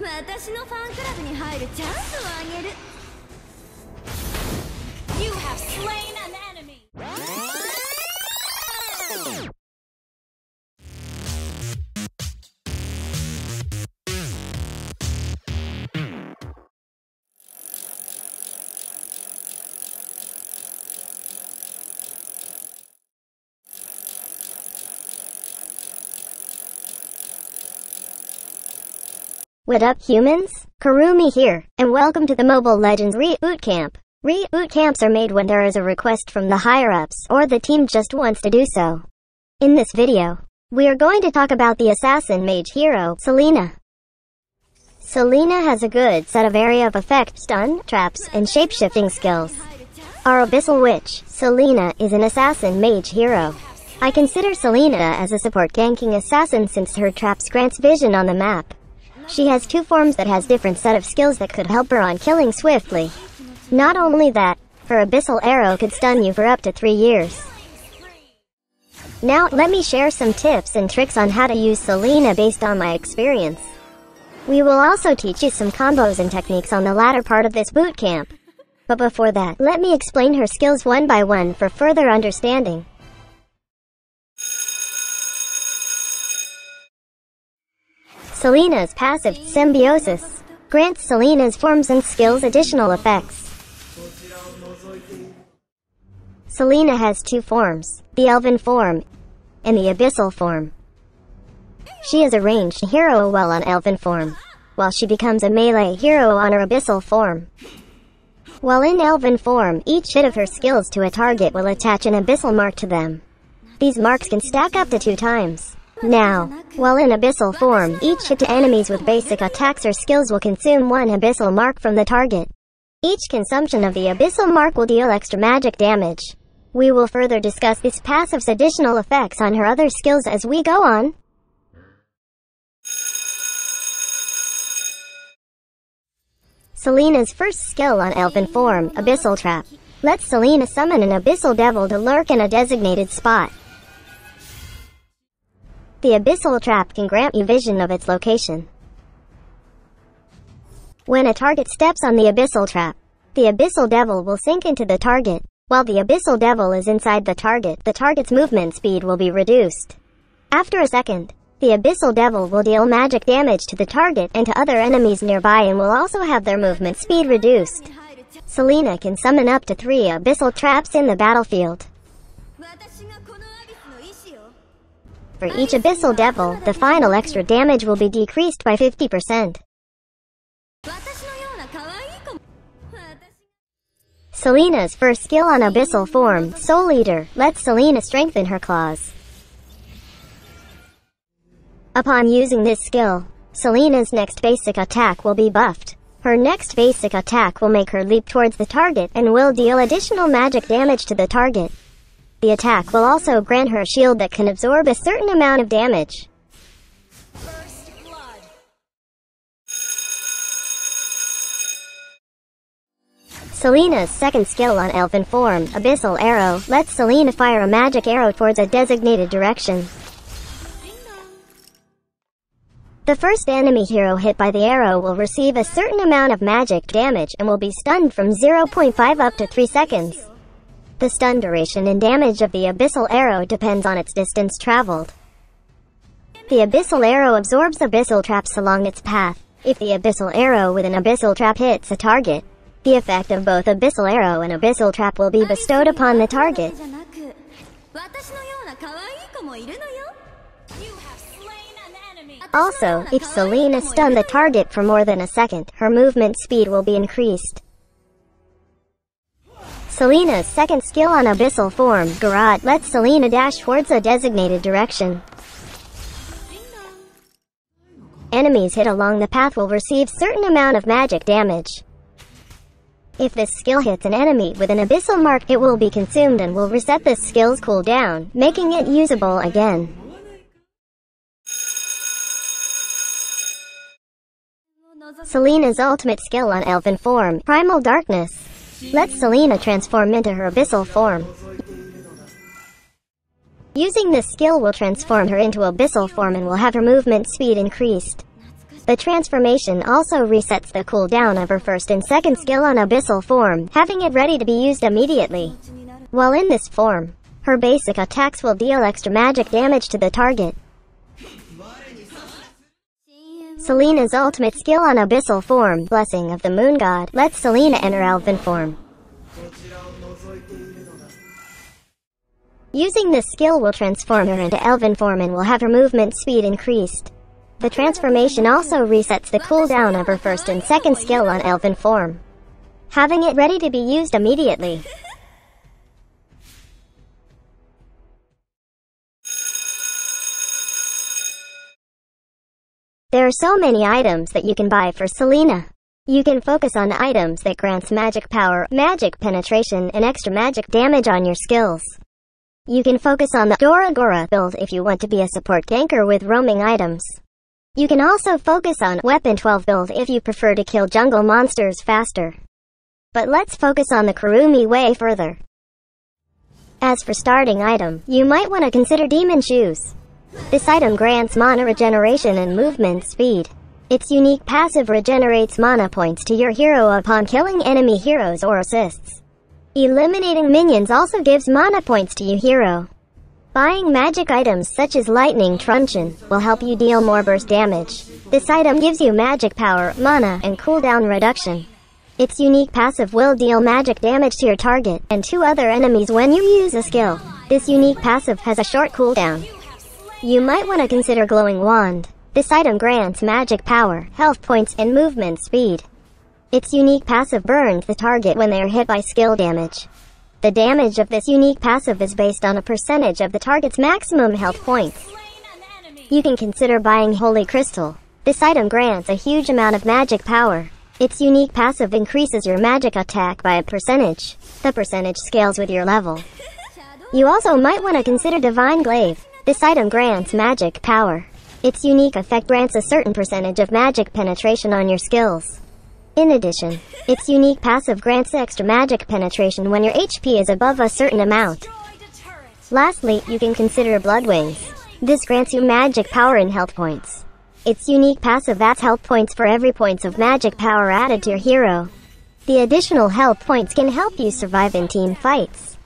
私のファンクラブに入るチャンスをあげる。You have slain a What up humans? Kurumi here, and welcome to the Mobile Legends Reboot Camp. Reboot camps are made when there is a request from the higher-ups or the team just wants to do so. In this video, we are going to talk about the assassin mage hero, Selena. Selena has a good set of area of effect, stun, traps, and shapeshifting skills. Our Abyssal Witch, Selena, is an assassin mage hero. I consider Selena as a support ganking assassin since her traps grants vision on the map. She has two forms that has different set of skills that could help her on killing swiftly. Not only that, her Abyssal Arrow could stun you for up to 3 years. Now, let me share some tips and tricks on how to use Selena based on my experience. We will also teach you some combos and techniques on the latter part of this boot camp. But before that, let me explain her skills one by one for further understanding. Selena's passive, Symbiosis, grants Selena's forms and skills additional effects. Selena has two forms, the Elven form and the Abyssal form. She is a ranged hero while on Elven form, while she becomes a melee hero on her Abyssal form. While in Elven form, each hit of her skills to a target will attach an Abyssal mark to them. These marks can stack up to two times. Now, while in Abyssal form, each hit to enemies with basic attacks or skills will consume one Abyssal mark from the target. Each consumption of the Abyssal mark will deal extra magic damage. We will further discuss this passive's additional effects on her other skills as we go on. Selena's first skill on Elven form, Abyssal Trap, lets Selena summon an Abyssal Devil to lurk in a designated spot. The Abyssal Trap can grant you vision of its location. When a target steps on the Abyssal Trap, the Abyssal Devil will sink into the target. While the Abyssal Devil is inside the target, the target's movement speed will be reduced. After a second, the Abyssal Devil will deal magic damage to the target and to other enemies nearby and will also have their movement speed reduced. Selena can summon up to three Abyssal Traps in the battlefield. For each Abyssal Devil, the final extra damage will be decreased by 50%. Selena's first skill on Abyssal form, Soul Eater, lets Selena strengthen her claws. Upon using this skill, Selena's next basic attack will be buffed. Her next basic attack will make her leap towards the target and will deal additional magic damage to the target. The attack will also grant her a shield that can absorb a certain amount of damage. Selena's second skill on Elven form, Abyssal Arrow, lets Selena fire a magic arrow towards a designated direction. The first enemy hero hit by the arrow will receive a certain amount of magic damage and will be stunned from 0.5 up to 3 seconds. The stun duration and damage of the abyssal arrow depends on its distance traveled. The abyssal arrow absorbs abyssal traps along its path. If the abyssal arrow with an abyssal trap hits a target, the effect of both abyssal arrow and abyssal trap will be bestowed upon the target. Also, if Selena is stunned the target for more than a second, her movement speed will be increased. Selena's second skill on Abyssal form, Garrote, lets Selena dash towards a designated direction. Enemies hit along the path will receive certain amount of magic damage. If this skill hits an enemy with an abyssal mark, it will be consumed and will reset this skill's cooldown, making it usable again. Selena's ultimate skill on Elven form, Primal Darkness, lets Selena transform into her abyssal form. Using this skill will transform her into abyssal form and will have her movement speed increased. The transformation also resets the cooldown of her first and second skill on abyssal form, having it ready to be used immediately. While in this form, her basic attacks will deal extra magic damage to the target. Selena's ultimate skill on abyssal form, Blessing of the Moon God, lets Selena enter elven form. Using this skill will transform her into elven form and will have her movement speed increased. The transformation also resets the cooldown of her first and second skill on elven form, having it ready to be used immediately. There are so many items that you can buy for Selena. You can focus on items that grants magic power, magic penetration, and extra magic damage on your skills. You can focus on the Dora Gora build if you want to be a support ganker with roaming items. You can also focus on Weapon 12 build if you prefer to kill jungle monsters faster. But let's focus on the Kurumi way further. As for starting item, you might want to consider Demon Shoes. This item grants mana regeneration and movement speed. Its unique passive regenerates mana points to your hero upon killing enemy heroes or assists. Eliminating minions also gives mana points to your hero. Buying magic items such as Lightning Truncheon will help you deal more burst damage. This item gives you magic power, mana, and cooldown reduction. Its unique passive will deal magic damage to your target and two other enemies when you use a skill. This unique passive has a short cooldown. You might want to consider Glowing Wand. This item grants magic power, health points, and movement speed. Its unique passive burns the target when they are hit by skill damage. The damage of this unique passive is based on a percentage of the target's maximum health points. You can consider buying Holy Crystal. This item grants a huge amount of magic power. Its unique passive increases your magic attack by a percentage. The percentage scales with your level. You also might want to consider Divine Glaive. This item grants magic power. Its unique effect grants a certain percentage of magic penetration on your skills. In addition, its unique passive grants extra magic penetration when your HP is above a certain amount. Lastly, you can consider Blood Wings. This grants you magic power and health points. Its unique passive adds health points for every points of magic power added to your hero. The additional health points can help you survive in team fights.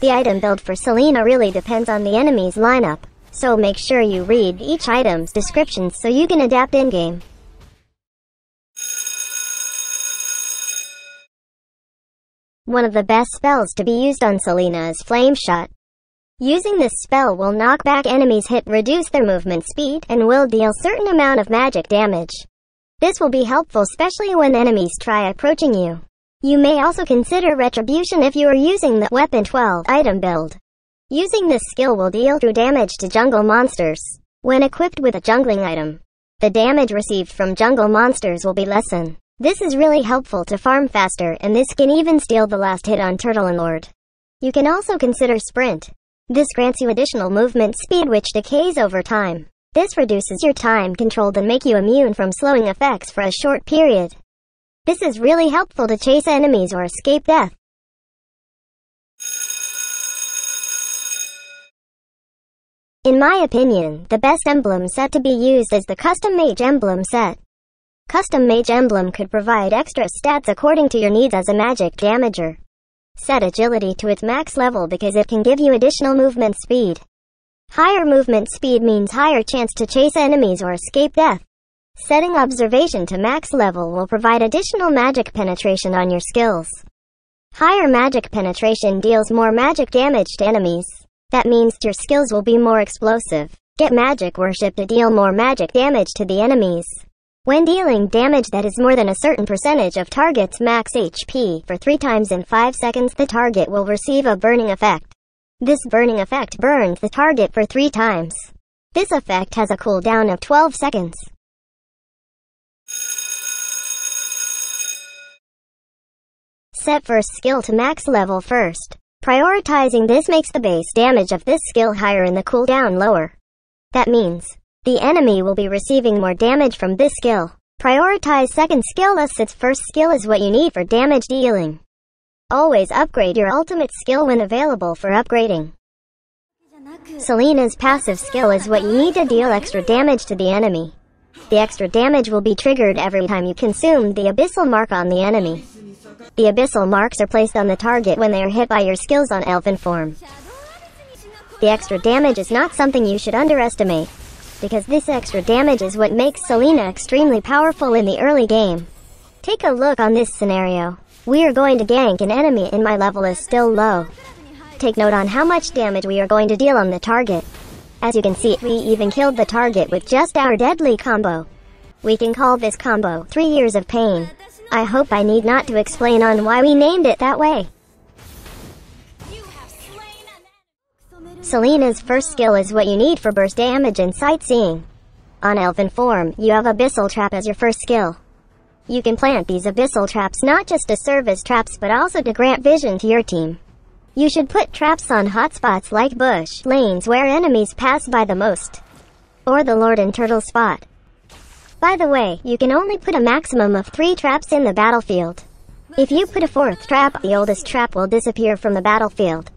The item build for Selena really depends on the enemy's lineup, so make sure you read each item's descriptions so you can adapt in-game. One of the best spells to be used on Selena is Flame Shot. Using this spell will knock back enemies hit, reduce their movement speed, and will deal certain amount of magic damage. This will be helpful especially when enemies try approaching you. You may also consider Retribution if you are using the Weapon 12 item build. Using this skill will deal true damage to jungle monsters. When equipped with a jungling item, the damage received from jungle monsters will be lessened. This is really helpful to farm faster and this can even steal the last hit on Turtle and Lord. You can also consider Sprint. This grants you additional movement speed which decays over time. This reduces your time controlled and make you immune from slowing effects for a short period. This is really helpful to chase enemies or escape death. In my opinion, the best emblem set to be used is the Custom Mage Emblem set. Custom Mage Emblem could provide extra stats according to your needs as a magic damager. Set agility to its max level because it can give you additional movement speed. Higher movement speed means higher chance to chase enemies or escape death. Setting observation to max level will provide additional magic penetration on your skills. Higher magic penetration deals more magic damage to enemies. That means your skills will be more explosive. Get magic worship to deal more magic damage to the enemies. When dealing damage that is more than a certain percentage of target's max HP for 3 times in 5 seconds the target will receive a burning effect. This burning effect burns the target for 3 times. This effect has a cooldown of 12 seconds. Set first skill to max level first. Prioritizing this makes the base damage of this skill higher and the cooldown lower. That means, the enemy will be receiving more damage from this skill. Prioritize second skill as its first skill is what you need for damage dealing. Always upgrade your ultimate skill when available for upgrading. Selena's passive skill is what you need to deal extra damage to the enemy. The extra damage will be triggered every time you consume the abyssal mark on the enemy. The abyssal marks are placed on the target when they are hit by your skills on elven form. The extra damage is not something you should underestimate, because this extra damage is what makes Selena extremely powerful in the early game. Take a look on this scenario. We are going to gank an enemy and my level is still low. Take note on how much damage we are going to deal on the target. As you can see, we even killed the target with just our deadly combo. We can call this combo 3 years of pain. I hope I need not to explain on why we named it that way. Selena's first skill is what you need for burst damage and sightseeing. On Elven form, you have Abyssal Trap as your first skill. You can plant these Abyssal Traps not just to serve as traps but also to grant vision to your team. You should put traps on hotspots like bush lanes where enemies pass by the most. Or the Lord and Turtle spot. By the way, you can only put a maximum of three traps in the battlefield. If you put a fourth trap, the oldest trap will disappear from the battlefield.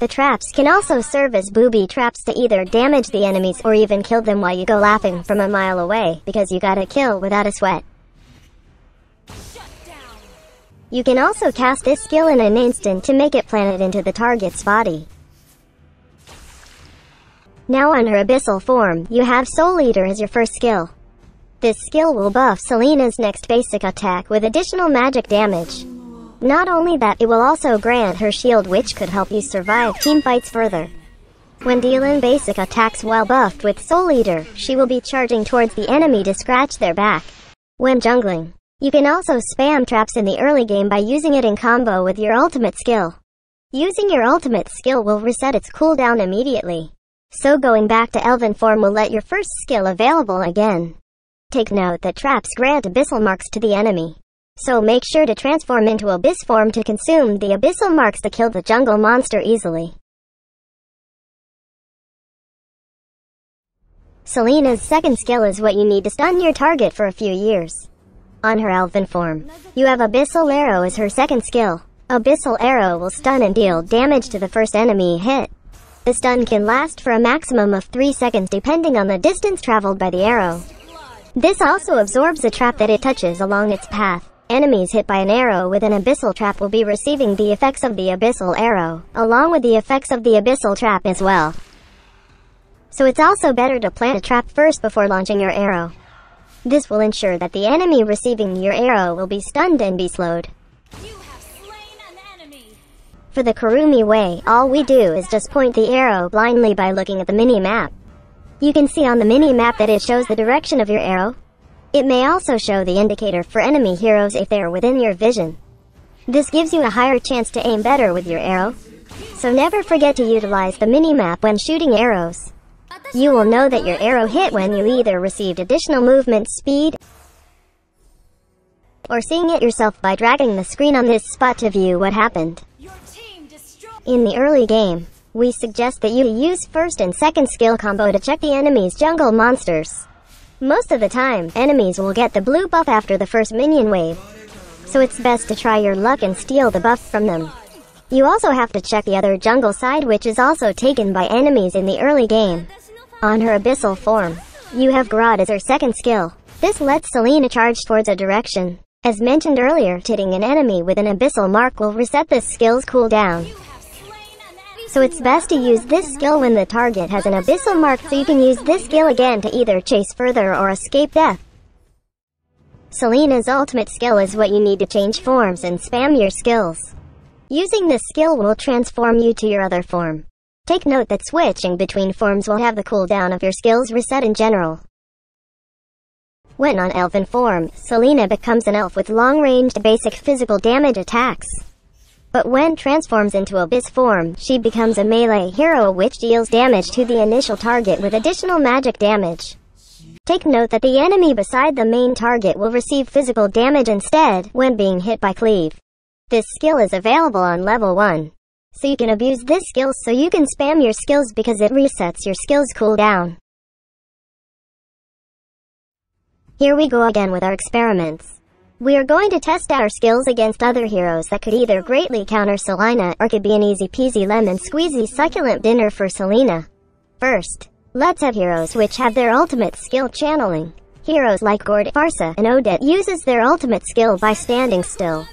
The traps can also serve as booby traps to either damage the enemies or even kill them while you go laughing from a mile away because you got a kill without a sweat. You can also cast this skill in an instant to make it planted into the target's body. Now on her abyssal form, you have Soul Eater as your first skill. This skill will buff Selena's next basic attack with additional magic damage. Not only that, it will also grant her shield which could help you survive team fights further. When dealing basic attacks while buffed with Soul Eater, she will be charging towards the enemy to scratch their back. When jungling, you can also spam traps in the early game by using it in combo with your ultimate skill. Using your ultimate skill will reset its cooldown immediately. So going back to Elven form will let your first skill available again. Take note that traps grant abyssal marks to the enemy. So make sure to transform into abyss form to consume the abyssal marks to kill the jungle monster easily. Selena's second skill is what you need to stun your target for a few years. On her elven form, you have Abyssal Arrow as her second skill. Abyssal Arrow will stun and deal damage to the first enemy hit. The stun can last for a maximum of 3 seconds depending on the distance traveled by the arrow. This also absorbs the trap that it touches along its path. Enemies hit by an arrow with an abyssal trap will be receiving the effects of the abyssal arrow, along with the effects of the abyssal trap as well. So it's also better to plant a trap first before launching your arrow. This will ensure that the enemy receiving your arrow will be stunned and be slowed. You have slain an enemy. For the Kurumi way, all we do is just point the arrow blindly by looking at the mini-map. You can see on the mini-map that it shows the direction of your arrow. It may also show the indicator for enemy heroes if they are within your vision. This gives you a higher chance to aim better with your arrow. So never forget to utilize the mini-map when shooting arrows. You will know that your arrow hit when you either received additional movement speed or seeing it yourself by dragging the screen on this spot to view what happened. Your team destroyed. In the early game, we suggest that you use first and second skill combo to check the enemy's jungle monsters. Most of the time, enemies will get the blue buff after the first minion wave, so it's best to try your luck and steal the buff from them. You also have to check the other jungle side which is also taken by enemies in the early game. On her abyssal form, you have Garrote as her second skill. This lets Selena charge towards a direction. As mentioned earlier, hitting an enemy with an abyssal mark will reset this skill's cooldown. So it's best to use this skill when the target has an abyssal mark so you can use this skill again to either chase further or escape death. Selena's ultimate skill is what you need to change forms and spam your skills. Using this skill will transform you to your other form. Take note that switching between forms will have the cooldown of your skills reset in general. When on elven form, Selena becomes an elf with long-ranged basic physical damage attacks. But when transforms into abyss form, she becomes a melee hero which deals damage to the initial target with additional magic damage. Take note that the enemy beside the main target will receive physical damage instead when being hit by cleave. This skill is available on level 1. So you can abuse this skill so you can spam your skills because it resets your skills cooldown. Here we go again with our experiments. We are going to test our skills against other heroes that could either greatly counter Selena or could be an easy peasy lemon squeezy succulent dinner for Selena. First, let's have heroes which have their ultimate skill channeling. Heroes like Gord, Pharsa, and Odette uses their ultimate skill by standing still.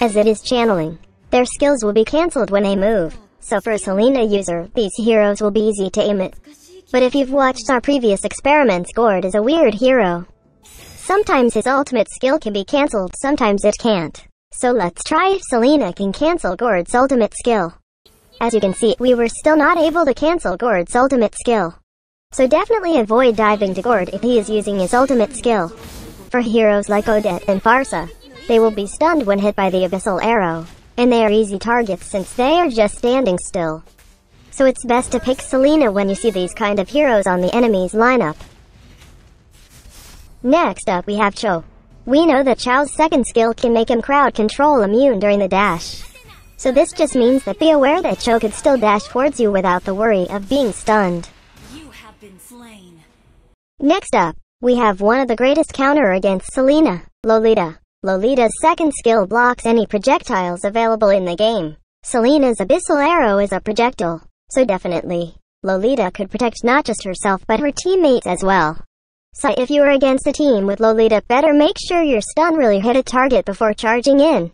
As it is channeling, their skills will be cancelled when they move. So for a Selena user, these heroes will be easy to aim at. But if you've watched our previous experiments, Gord is a weird hero. Sometimes his ultimate skill can be cancelled, sometimes it can't. So let's try if Selena can cancel Gord's ultimate skill. As you can see, we were still not able to cancel Gord's ultimate skill. So definitely avoid diving to Gord if he is using his ultimate skill. For heroes like Odette and Pharsa, they will be stunned when hit by the Abyssal Arrow, and they are easy targets since they are just standing still. So it's best to pick Selena when you see these kind of heroes on the enemy's lineup. Next up we have Chou. We know that Chou's second skill can make him crowd control immune during the dash. So this just means that be aware that Chou could still dash towards you without the worry of being stunned. You have been slain. Next up, we have one of the greatest counter against Selena, Lolita. Lolita's second skill blocks any projectiles available in the game. Selena's Abyssal Arrow is a projectile, so definitely, Lolita could protect not just herself but her teammates as well. So if you are against a team with Lolita, better make sure your stun really hit a target before charging in.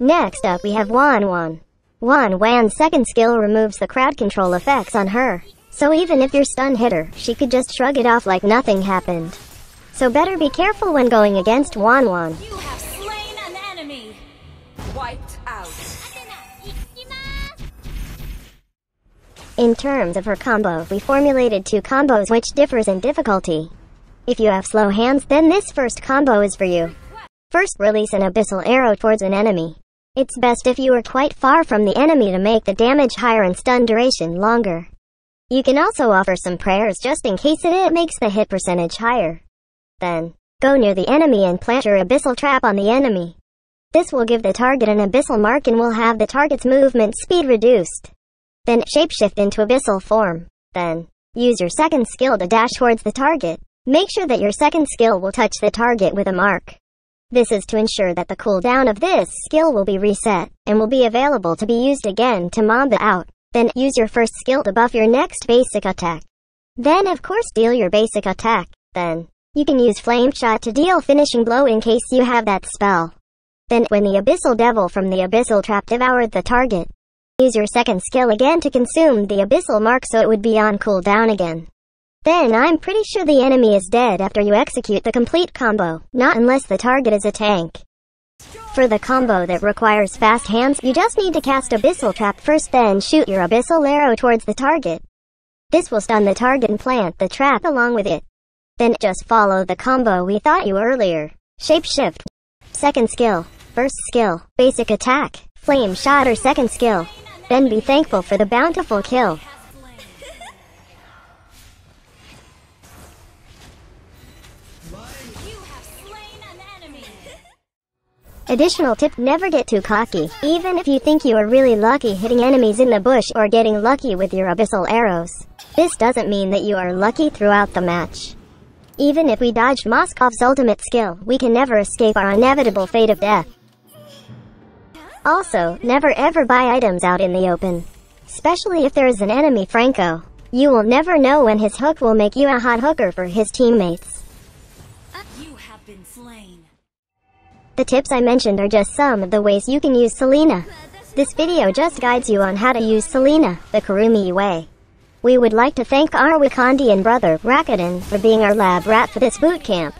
Next up we have Wan Wan. Wan Wan's second skill removes the crowd control effects on her. So even if your stun hit her, she could just shrug it off like nothing happened. So better be careful when going against Wan Wan. You have slain an enemy. Wiped out. In terms of her combo, we formulated two combos which differs in difficulty. If you have slow hands, then this first combo is for you. First, release an abyssal arrow towards an enemy. It's best if you are quite far from the enemy to make the damage higher and stun duration longer. You can also offer some prayers just in case it, it makes the hit percentage higher. Then, go near the enemy and plant your abyssal trap on the enemy. This will give the target an abyssal mark and will have the target's movement speed reduced. Then shapeshift into abyssal form. Then, use your second skill to dash towards the target. Make sure that your second skill will touch the target with a mark. This is to ensure that the cooldown of this skill will be reset, and will be available to be used again to it out. Then use your first skill to buff your next basic attack. Then of course deal your basic attack. Then, you can use Flame Shot to deal finishing blow in case you have that spell. Then when the Abyssal Devil from the Abyssal Trap devoured the target, use your second skill again to consume the Abyssal Mark so it would be on cooldown again. Then I'm pretty sure the enemy is dead after you execute the complete combo, not unless the target is a tank. For the combo that requires fast hands, you just need to cast Abyssal Trap first then shoot your Abyssal Arrow towards the target. This will stun the target and plant the trap along with it. Then just follow the combo we thought you earlier. Shapeshift. Second skill. First skill. Basic attack. Flame shot or second skill. Then be thankful for the bountiful kill. Additional tip, never get too cocky. Even if you think you are really lucky hitting enemies in the bush or getting lucky with your abyssal arrows. This doesn't mean that you are lucky throughout the match. Even if we dodged Moskov's ultimate skill, we can never escape our inevitable fate of death. Also, never ever buy items out in the open. Especially if there is an enemy Franco. You will never know when his hook will make you a hot hooker for his teammates. You have been slain. The tips I mentioned are just some of the ways you can use Selena. This video just guides you on how to use Selena, the Kurumi way. We would like to thank our Wakandian brother, Rakuten, for being our lab rat for this boot camp.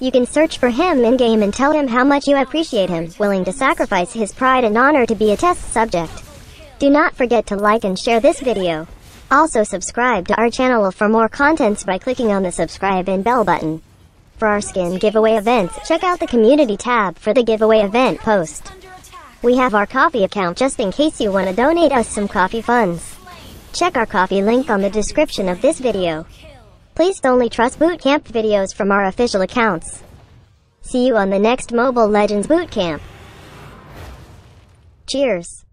You can search for him in-game and tell him how much you appreciate him, willing to sacrifice his pride and honor to be a test subject. Do not forget to like and share this video. Also subscribe to our channel for more contents by clicking on the subscribe and bell button. For our skin giveaway events, check out the community tab for the giveaway event post. We have our coffee account just in case you want to donate us some coffee funds. Check our coffee link on the description of this video. Please only trust bootcamp videos from our official accounts. See you on the next Mobile Legends Bootcamp. Cheers.